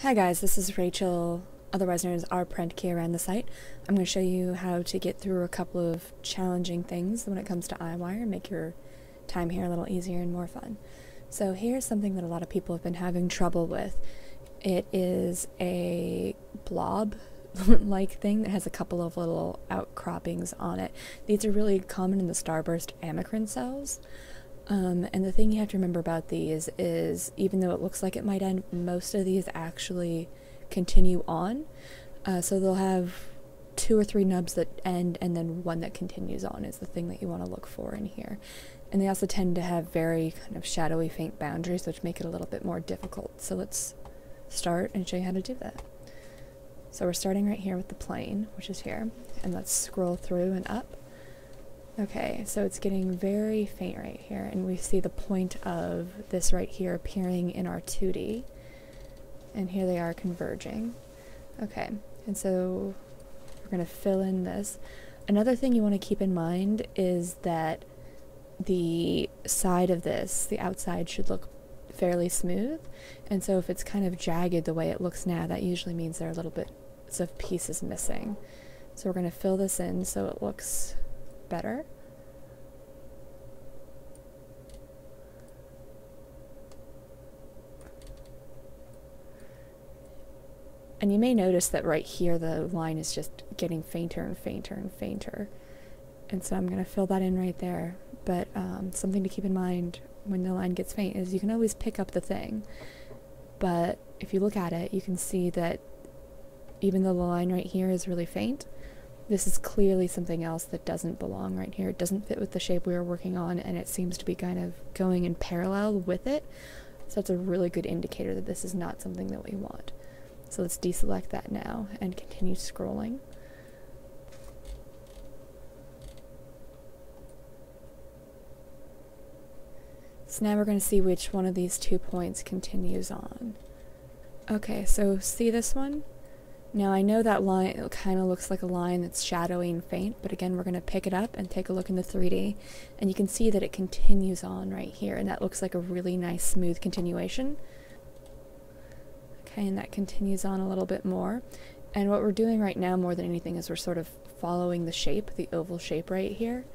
Hi guys, this is Rachel, otherwise known as rPrentKey around the site. I'm going to show you how to get through a couple of challenging things when it comes to Eyewire and make your time here a little easier and more fun. So here's something that a lot of people have been having trouble with. It is a blob like thing that has a couple of little outcroppings on it. These are really common in the starburst amacrine cells. Um, and the thing you have to remember about these is even though it looks like it might end, most of these actually continue on. Uh, so they'll have two or three nubs that end and then one that continues on is the thing that you want to look for in here. And they also tend to have very kind of shadowy faint boundaries which make it a little bit more difficult. So let's start and show you how to do that. So we're starting right here with the plane, which is here, and let's scroll through and up. Okay, so it's getting very faint right here, and we see the point of this right here appearing in our 2D. And here they are converging. Okay, and so we're going to fill in this. Another thing you want to keep in mind is that the side of this, the outside, should look fairly smooth. And so if it's kind of jagged the way it looks now, that usually means there are a little bit of pieces missing. So we're going to fill this in so it looks better. And you may notice that right here the line is just getting fainter and fainter and fainter. And so I'm going to fill that in right there. But um, something to keep in mind when the line gets faint is you can always pick up the thing. But if you look at it, you can see that even though the line right here is really faint, this is clearly something else that doesn't belong right here. It doesn't fit with the shape we were working on, and it seems to be kind of going in parallel with it. So that's a really good indicator that this is not something that we want. So let's deselect that now and continue scrolling. So now we're going to see which one of these two points continues on. Okay, so see this one? Now I know that line kind of looks like a line that's shadowy and faint, but again we're going to pick it up and take a look in the 3D, and you can see that it continues on right here, and that looks like a really nice smooth continuation. Okay, and that continues on a little bit more. And what we're doing right now more than anything is we're sort of following the shape, the oval shape right here.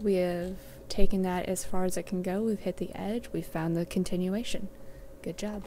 We have taken that as far as it can go, we've hit the edge, we've found the continuation. Good job.